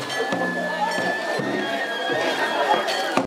はい。